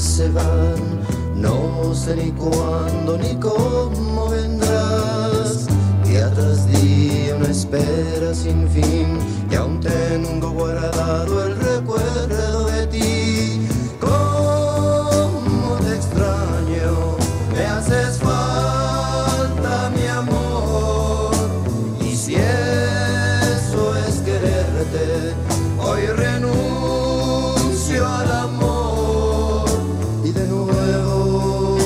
se van, no sé ni cuándo ni cómo vendrás. Día tras día espera sin fin y aún tengo guardado el recuerdo de ti. Cómo te extraño, me haces falta mi amor y si eso es quererte, hoy renuncio al amor y de nuevo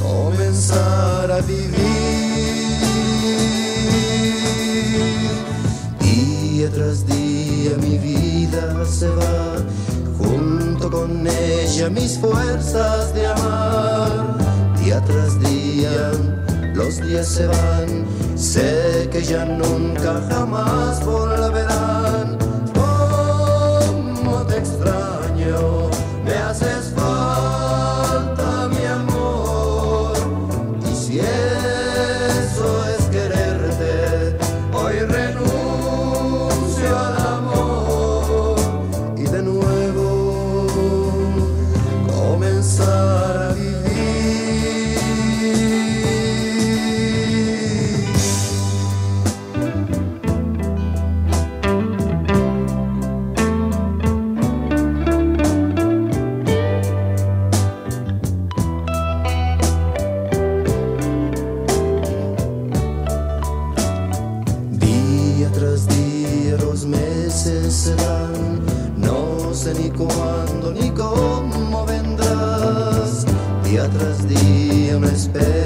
comenzar a vivir. Tras día mi vida se va, junto con ella mis fuerzas de amar. Día tras día los días se van, sé que ya nunca jamás volverán. Los meses se van, no sé ni cuándo ni cómo vendrás. Día tras día sin fin